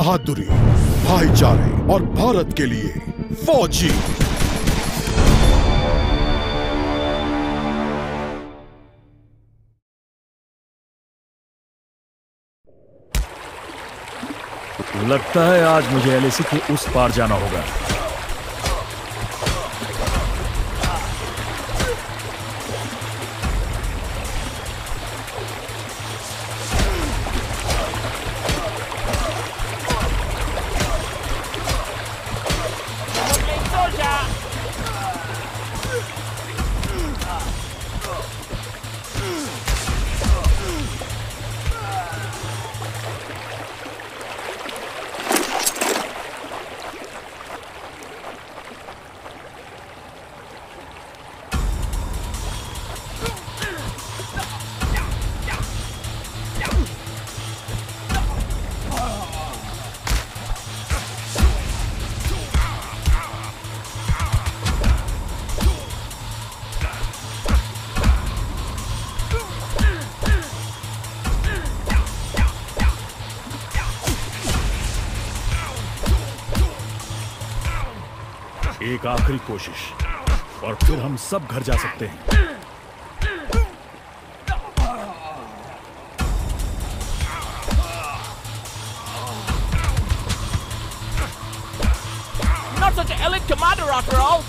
बहादुरी, भाईचारे और भारत के लिए फौजी। लगता है आज मुझे एलएसी के उस पार जाना होगा। एक आखिरी कोशिश और फिर हम सब घर जा सकते हैं Not such an elite commander after all.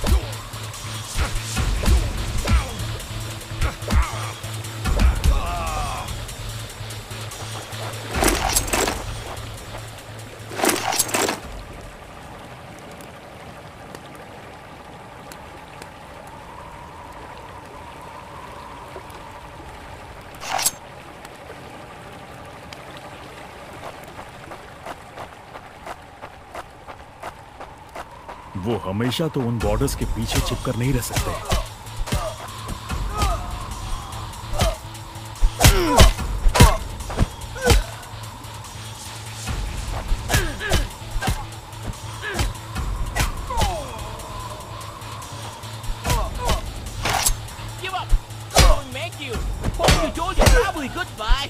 वो हमेशा तो उन बॉर्डर्स के पीछे छिपकर नहीं रह सकते Give up. Oh, make you. Hope you told your family goodbye.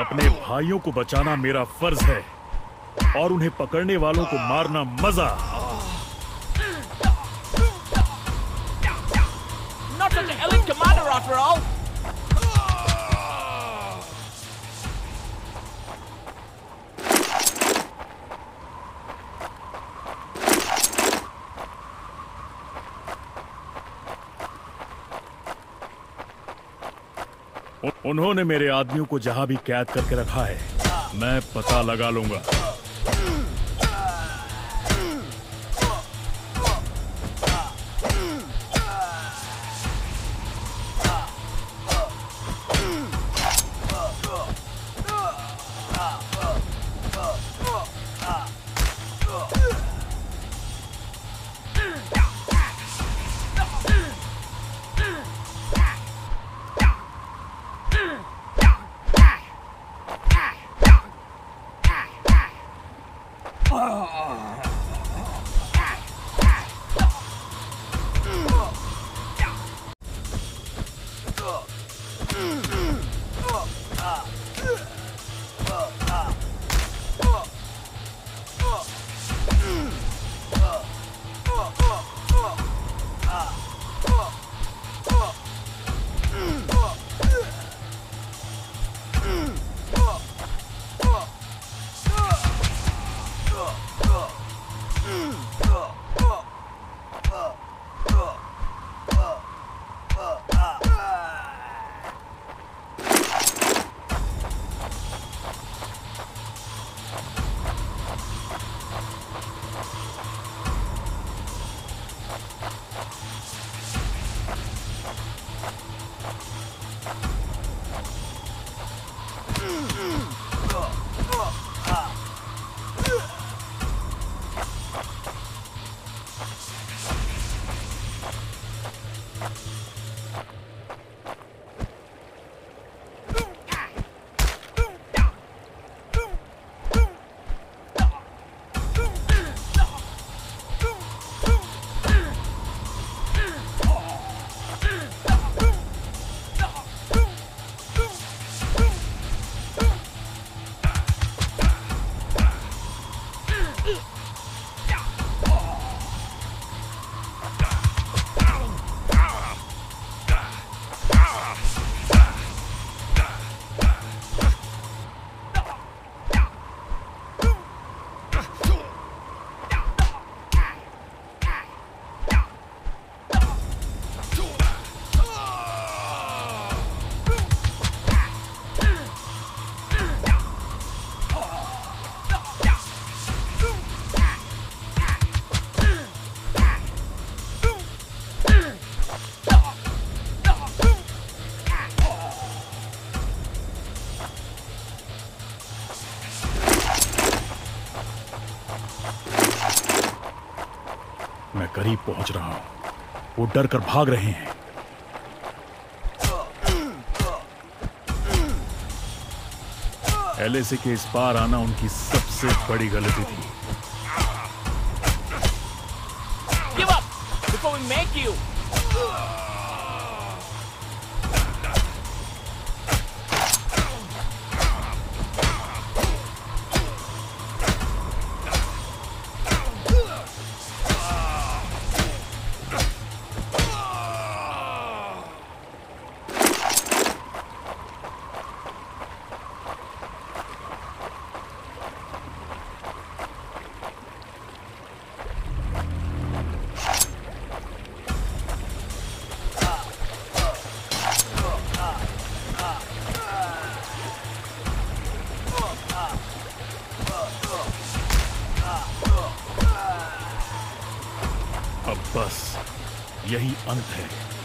अपने भाइयों को बचाना मेरा फ़र्ज़ है और उन्हें पकड़ने वालों को मारना मज़ा Not an elite commander, after all. उन्होंने मेरे आदमियों को जहाँ भी कैद करके रखा है मैं पता लगा लूँगा। Oh. मैं करीब पहुँच रहा हूँ। वो डर कर भाग रहे हैं। एलएसी के इस पार आना उनकी सबसे बड़ी गलती थी। Give up! Before we make you. अब बस यही अंत है।